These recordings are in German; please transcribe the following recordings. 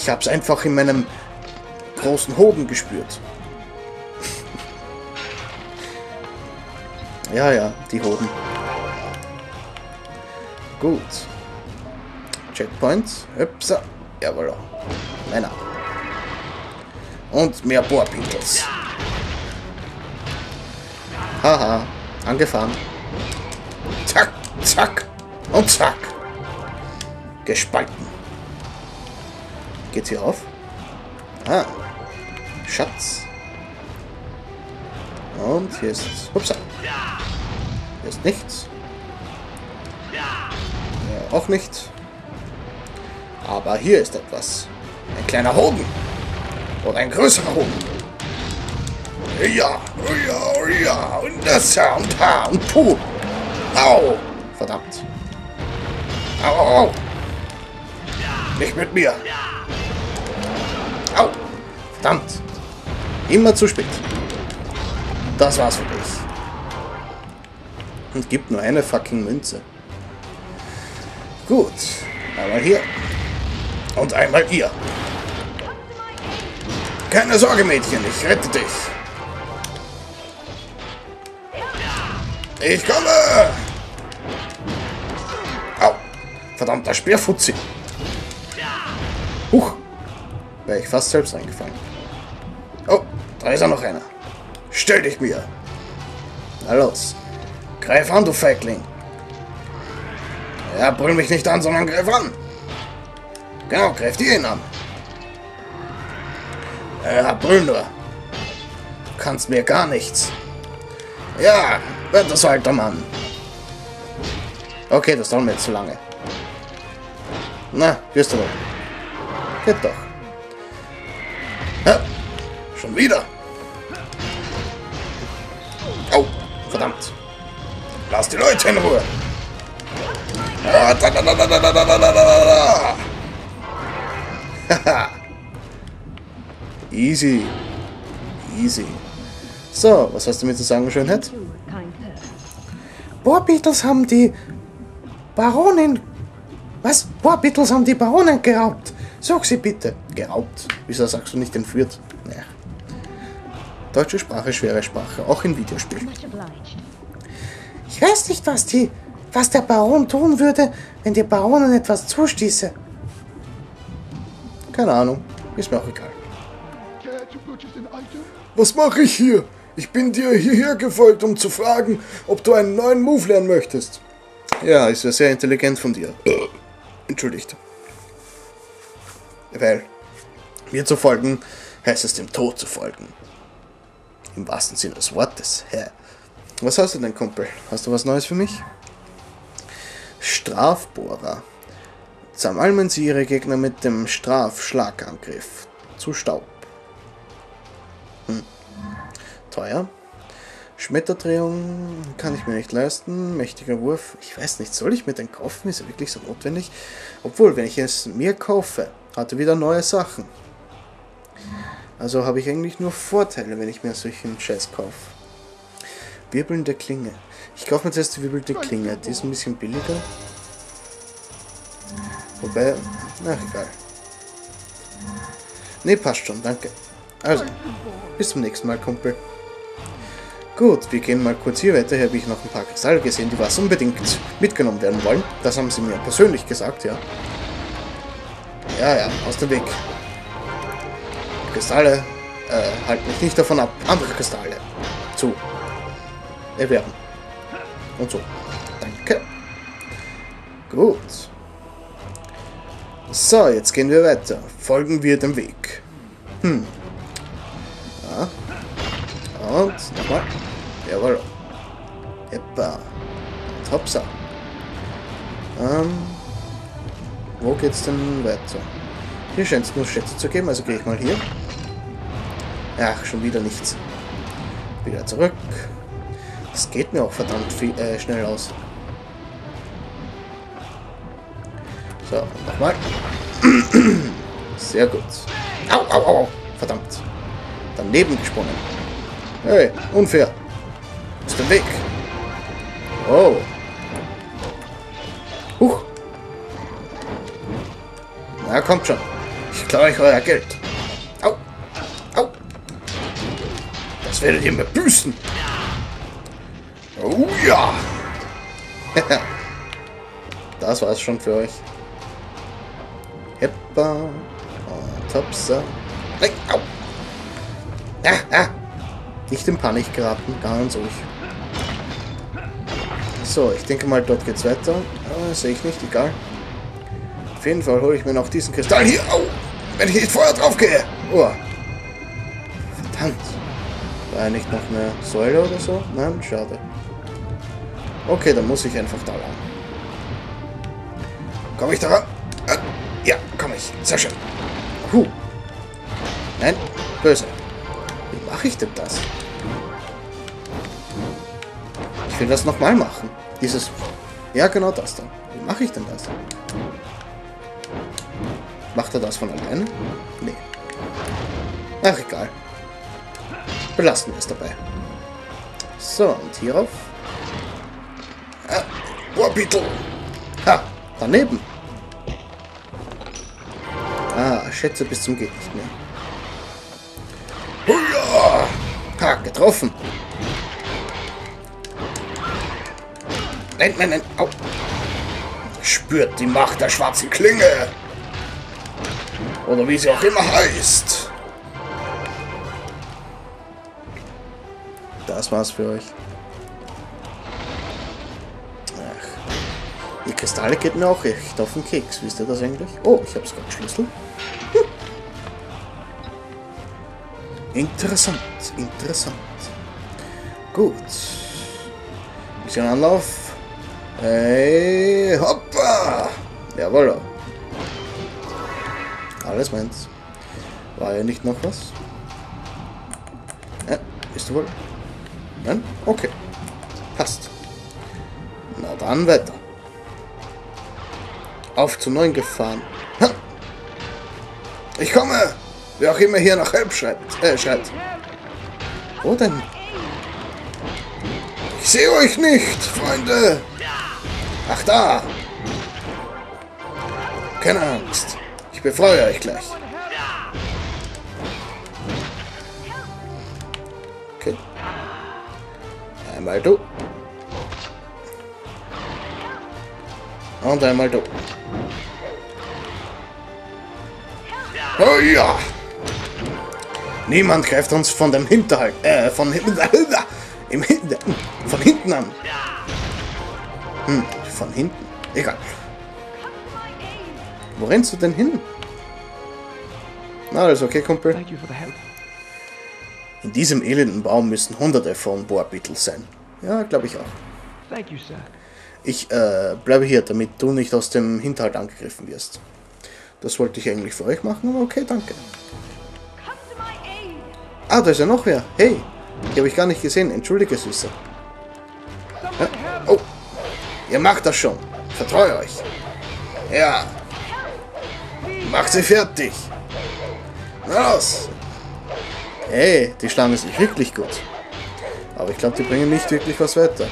Ich habe es einfach in meinem großen Hoden gespürt. ja, ja, die Hoden. Gut. Checkpoint. Hüpsa. Jawohl. Männer. Und mehr Bohrbeetles. Haha. Angefahren. Zack, zack und zack. Gespalten. Geht's hier auf? Ah. Schatz. Und hier ist... Upsa. Hier ist nichts. Ja, auch nicht. Aber hier ist etwas. Ein kleiner Hoden. Oder ein größerer Hoden. Ja, ja, ja. Und das ja und ha und puh. Au. Verdammt. Au, au, au. Nicht mit mir. Au. Verdammt. Immer zu spät. Das war's für dich. Und gibt nur eine fucking Münze. Gut. Einmal hier. Und einmal ihr. Keine Sorge, Mädchen. Ich rette dich. Ich komme! Au! Verdammter Speerfutzi! Huch! Wäre ich fast selbst eingefallen. Oh, da ist ja noch einer. Stell dich mir! Na los! Greif an, du Feigling! Ja, brüll mich nicht an, sondern greif an! Genau, greif dir ihn an! Ja, brüll nur! Du kannst mir gar nichts! Ja, wird das alter Mann. Okay, das dauert mir jetzt zu lange. Na, wirst du wohl. Geht doch. Ja, schon wieder. Oh, verdammt. Lass die Leute in Ruhe. Ah. Easy. Easy. So, was hast du mir zu sagen, Schönheit? Bohrbeetles haben die Baronin... Was? Bohrbeetles haben die Baronin geraubt. Sag sie bitte. Geraubt? Wieso sagst du nicht entführt? Naja. Deutsche Sprache, schwere Sprache, auch in Videospielen. Ich weiß nicht, was die... was der Baron tun würde, wenn die Baronin etwas zustieße. Keine Ahnung. Ist mir auch egal. Was mache ich hier? Ich bin dir hierher gefolgt, um zu fragen, ob du einen neuen Move lernen möchtest. Ja, ist ja sehr intelligent von dir. Entschuldigt. Weil mir zu folgen, heißt es dem Tod zu folgen. Im wahrsten Sinne des Wortes. Hä? Was hast du denn, Kumpel? Hast du was Neues für mich? Strafbohrer. Zermalmen sie ihre Gegner mit dem Strafschlagangriff. Zu Staub. Hm. Teuer. Schmetterdrehung kann ich mir nicht leisten. Mächtiger Wurf. Ich weiß nicht, soll ich mir den kaufen? Ist er wirklich so notwendig? Obwohl, wenn ich es mir kaufe, hat er wieder neue Sachen. Also habe ich eigentlich nur Vorteile, wenn ich mir solchen Scheiß kaufe. Wirbelnde Klinge. Ich kaufe mir zuerst die wirbelnde Klinge. Die ist ein bisschen billiger. Wobei, na egal. Ne, passt schon, danke. Also, bis zum nächsten Mal, Kumpel. Gut, wir gehen mal kurz hier weiter. Hier habe ich noch ein paar Kristalle gesehen, die was unbedingt mitgenommen werden wollen. Das haben sie mir persönlich gesagt, ja. Ja, ja, aus dem Weg. Kristalle äh, halten mich nicht davon ab, andere Kristalle zu erwerben. Und so. Danke. Gut. So, jetzt gehen wir weiter. Folgen wir dem Weg. Hm. Ja. Und nochmal. Jawohl. Eppa. Und hopsa. Ähm. Wo geht's denn weiter? Hier scheint es nur Schätze zu geben, also gehe ich mal hier. Ach, schon wieder nichts. Wieder zurück. Das geht mir auch verdammt viel, äh, schnell aus. So, nochmal. Sehr gut. Au, au, au. Verdammt. Daneben gesprungen. Hey, unfair. Aus dem Weg. Oh. Huch. Na, kommt schon. Ich klaue euch euer Geld. Au! Au! Das werdet ihr mir büßen. Oh ja! das war's schon für euch. Heppa. Und hopsa. Nein, au! Ah, ah. Nicht in Panik geraten, ganz ruhig. So, ich denke mal, dort geht's weiter. Ah, Sehe ich nicht, egal. Auf jeden Fall hole ich mir noch diesen Kristall hier. Au! Wenn ich nicht vorher drauf gehe! Oh. Verdammt. War ja nicht noch eine Säule oder so? Nein, schade. Okay, dann muss ich einfach da lang. Komme ich da ran? Äh, ja, komme ich. Sehr schön. Huh. Nein, böse. Wie mache ich denn das? Ich will das nochmal machen. Dieses... Ja, genau das dann. Wie mache ich denn das? Macht er das von alleine? Nee. Ach, egal. Belassen wir es dabei. So, und hierauf. Ah, Warbeetle! Ha, daneben. Ah, Schätze bis zum geht nicht mehr. Huja! Ha, getroffen. Nein, nein, nein. Au. Spürt die Macht der schwarzen Klinge. Oder wie sie auch immer heißt. Das war's für euch. Ach. Die Kristalle geht mir auch echt auf den Keks. Wisst ihr das eigentlich? Oh, ich hab's gerade Schlüssel. Hm. Interessant, interessant. Gut. Bisschen Anlauf. Hey, hoppa! Jawohl. Alles meins. War ja nicht noch was? Ja, ist du wohl? Nein? Okay. Passt. Na dann weiter. Auf zu neun gefahren. Ha! Ich komme! Wer auch immer hier nach Help schreibt. Äh, schreibt. Wo denn? Ich sehe euch nicht, Freunde! Ach da! Keine Angst. Ich befreie euch gleich. Okay. Einmal du. Und einmal du. Oh ja! Niemand greift uns von dem Hinterhalt, äh, von hinten, im Hinten, von hinten an. Hm, von hinten. Egal. Wo rennst du denn hin? Na, alles okay, Kumpel. In diesem elenden Baum müssen hunderte von Bohrbeetles sein. Ja, glaube ich auch. Thank you, sir. Ich äh, bleibe hier, damit du nicht aus dem Hinterhalt angegriffen wirst. Das wollte ich eigentlich für euch machen, aber okay, danke. Ah, da ist ja noch wer. Hey, die habe ich gar nicht gesehen. Entschuldige, Süße. Someone help! Oh, ihr macht das schon. Vertraue euch. Ja. Macht sie fertig. Na los. Hey, die schlagen es nicht wirklich gut. Aber ich glaube, die bringen nicht wirklich was weiter.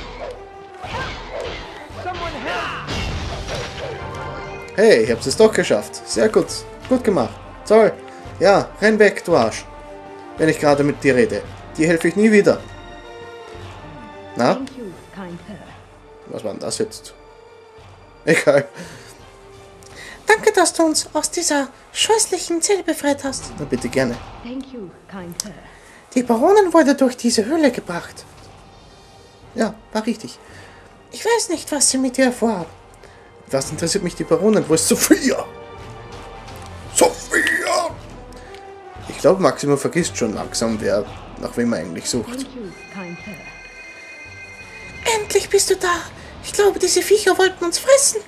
Hey, ihr habt es doch geschafft. Sehr gut. Gut gemacht. Toll. Ja, renn weg, du Arsch. Wenn ich gerade mit dir rede. Dir helfe ich nie wieder. Na, was war denn das jetzt? Egal. Danke, dass du uns aus dieser scheußlichen Zelle befreit hast. Na bitte gerne. Thank you, kind sir. Die Baronin wurde durch diese Höhle gebracht. Ja, war richtig. Ich weiß nicht, was sie mit dir vorhaben. Was interessiert mich die Baronin? Wo ist Sophia? Sophia! Ich glaube, Maximo vergisst schon langsam, wer nach wem er eigentlich sucht. Endlich bist du da. Ich glaube, diese Viecher wollten uns fressen.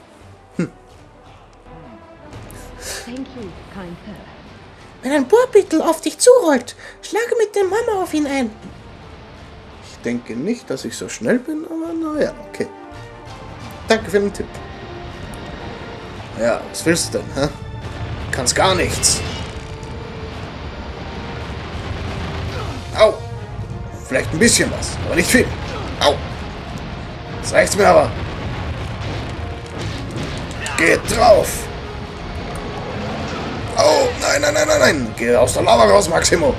Wenn ein Bohrbeetle auf dich zurollt, schlage mit dem Hammer auf ihn ein. Ich denke nicht, dass ich so schnell bin, aber naja, okay. Danke für den Tipp. Ja, was willst du denn, hä? Kannst gar nichts. Au! Vielleicht ein bisschen was, aber nicht viel. Au! Das reicht's mir aber. Geht drauf! Oh, nein, nein, nein, nein, nein. Geh aus der Lava raus, Maximo.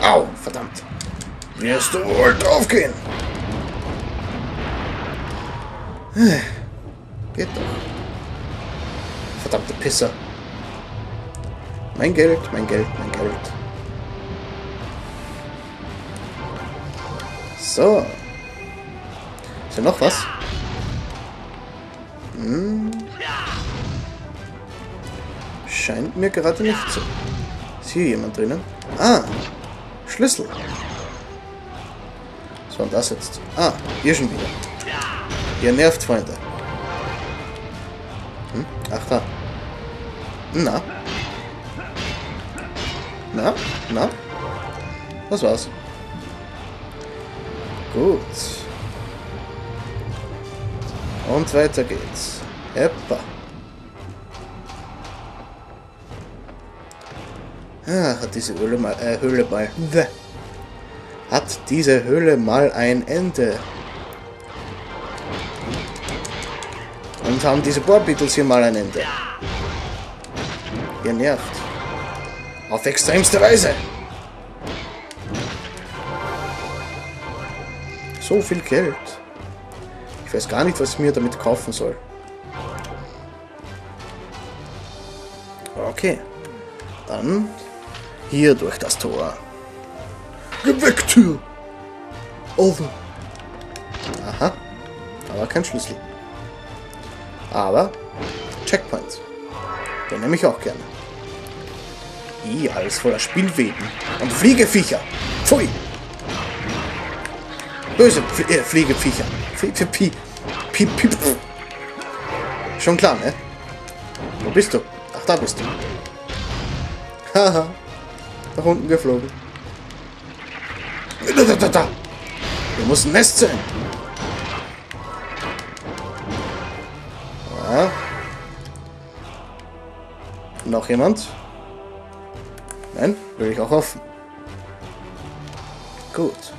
Au, verdammt. Wirst du wohl draufgehen? Geht doch. Verdammte Pisser. Mein Geld, mein Geld, mein Geld. So. Ist hier noch was? Hm. Scheint mir gerade nicht so. Ist hier jemand drinnen? Ah, Schlüssel. Was war das jetzt? Ah, hier schon wieder. Ihr nervt, Freunde. Hm? Ach da. Na? Na? Na? Das war's. Gut. Und weiter geht's. Eppa. Ah, hat diese Höhle mal, äh, Höhle mal, hat diese Höhle mal ein Ende. Und haben diese Bohrbeetles hier mal ein Ende. Ihr nervt. Auf extremste Weise. So viel Geld. Ich weiß gar nicht, was ich mir damit kaufen soll. Okay. Dann hier durch das Tor. Geh weg, Tür! Over. Aha. Aber kein Schlüssel. Aber Checkpoint. Den nehme ich auch gerne. I, alles voller Spielweben. Und Fliegeviecher. Pfui. Böse Fl äh, Fliegeviecher. Flie Flie Pi. Pi, Pi, Pf. Schon klar, ne? Wo bist du? Ach, da bist du. Haha. Nach unten geflogen. Da, da, da, da. Musst ein Nest sein. Ja. Noch jemand? Nein, will ich auch hoffen. Gut.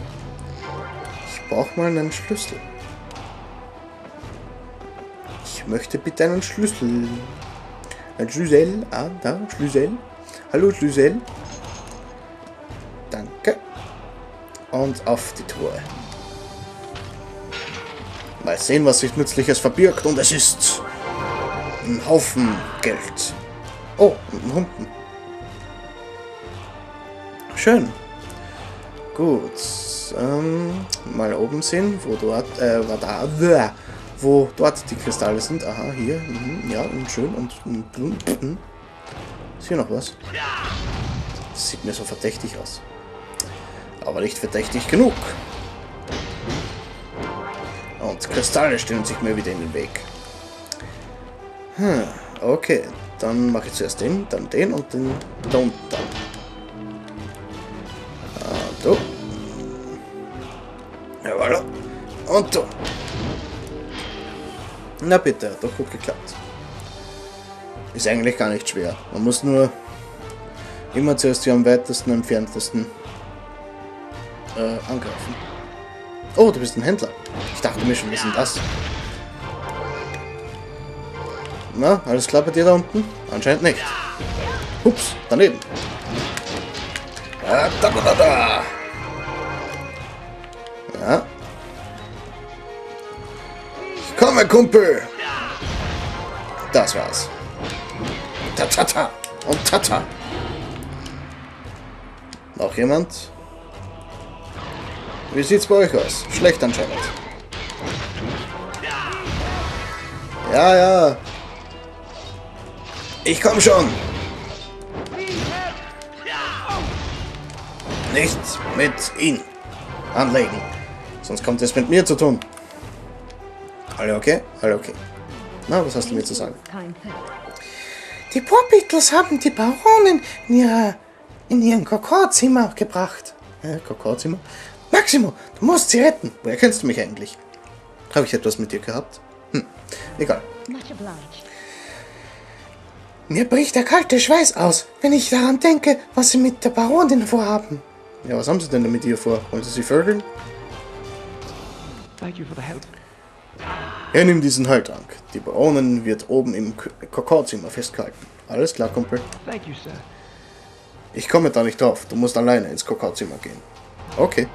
Ich brauche mal einen Schlüssel. Ich möchte bitte einen Schlüssel. Ein Schlüssel. Ah, da, Schlüssel. Hallo, Schlüssel. Danke. Und auf die Truhe. Mal sehen, was sich Nützliches verbirgt. Und es ist ein Haufen Geld. Oh, und ein Humpen. Schön. Gut. Ähm, mal oben sehen, wo dort, äh, war da, bäh, wo dort die Kristalle sind. Aha, hier. Mhm, ja, und schön und, und, und mhm. Ist hier noch was? Das sieht mir so verdächtig aus. Aber nicht verdächtig genug. Und Kristalle stellen sich mir wieder in den Weg. Hm, okay. Dann mache ich zuerst den, dann den und den da unten. Ah, du. Ja, voilà. Und du. Na bitte, hat doch gut geklappt. Ist eigentlich gar nicht schwer. Man muss nur immer zuerst die am weitesten entferntesten äh, angreifen. Oh, du bist ein Händler. Ich dachte mir schon, ist denn das? Na, alles klar bei dir da unten? Anscheinend nicht. Ups, daneben. Ja, da, da, da, da. Ja. Komme, Kumpel. Das war's. Tatata. Und Tata. Noch jemand? Wie sieht's bei euch aus? Schlecht anscheinend. Ja, ja. Ich komm schon. Nicht mit ihn anlegen. Sonst kommt es mit mir zu tun. Alle okay? Alle okay. Na, was hast du mir zu sagen? Die Poor Beatles haben die Baronin in, ihrer, in ihren Kokorzimmer gebracht. Ja, Kokorzimmer. Maximo, du musst sie retten. Woher kennst du mich eigentlich? Habe ich etwas mit dir gehabt? Hm, egal. Much obliged. Mir bricht der kalte Schweiß aus, wenn ich daran denke, was sie mit der Baronin vorhaben. Ja, was haben sie denn mit dir vor? Wollen sie sie vögeln? Thank you for the help. Er nimmt diesen Heiltrank. Die Baronin wird oben im K- Kakaozimmer festgehalten. Alles klar, Kumpel. Thank you, sir. Ich komme da nicht drauf. Du musst alleine ins Kakaozimmer gehen. Okay.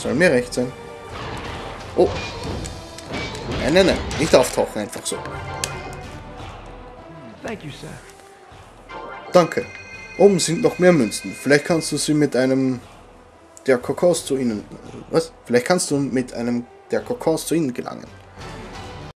Soll mir recht sein. Oh. Nein, nein, nein. Nicht auftauchen, einfach so. Thank you, sir. Danke. Oben sind noch mehr Münzen. Vielleicht kannst du sie mit einem der Kokos zu ihnen. Was? Vielleicht kannst du mit einem der Kokos zu ihnen gelangen.